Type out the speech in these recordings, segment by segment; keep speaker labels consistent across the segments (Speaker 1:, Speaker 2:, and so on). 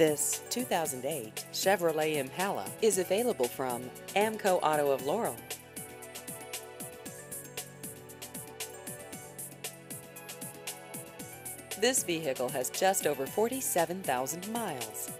Speaker 1: This 2008 Chevrolet Impala is available from Amko Auto of Laurel. This vehicle has just over 47,000 miles.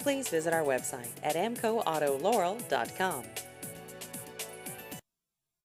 Speaker 1: Please visit our website at amkoautolaurel.com.